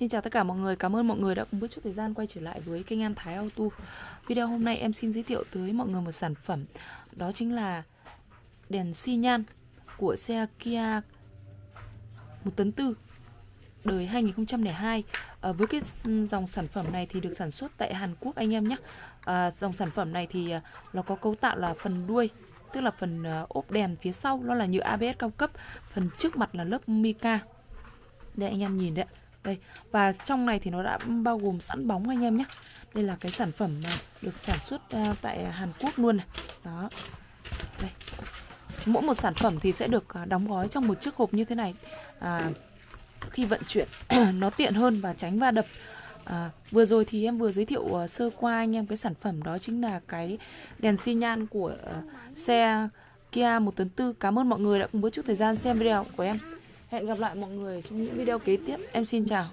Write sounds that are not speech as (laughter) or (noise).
Xin chào tất cả mọi người, cảm ơn mọi người đã cùng bước chút thời gian quay trở lại với kênh em Thái Auto. Video hôm nay em xin giới thiệu tới mọi người một sản phẩm Đó chính là đèn xi nhan của xe Kia 1 tấn tư đời 2002 à, ờ, Với cái dòng sản phẩm này thì được sản xuất tại Hàn Quốc anh em nhé. À, Dòng sản phẩm này thì ờ, nó có cấu tạo là phần đuôi Tức là phần ốp đèn phía sau nó là nhựa ABS cao cấp Phần trước mặt là lớp mica Đây anh em nhìn đấy đây và trong này thì nó đã bao gồm sẵn bóng anh em nhé. Đây là cái sản phẩm mà được sản xuất ờ, tại Hàn Quốc luôn này. Đó. Đây. Mỗi một sản phẩm thì sẽ được ờ, đóng gói trong một chiếc hộp như thế này. À, khi vận chuyển (clears throat) nó tiện hơn và tránh va đập. À, vừa rồi thì em vừa giới thiệu uh, sơ qua anh em cái sản phẩm đó chính là cái đèn xi nhan của uh, xe Kia 1 tấn tư. Cảm ơn mọi người đã cùng bước chút thời gian xem video của em. Hẹn gặp lại mọi người trong những video kế tiếp. Em xin chào.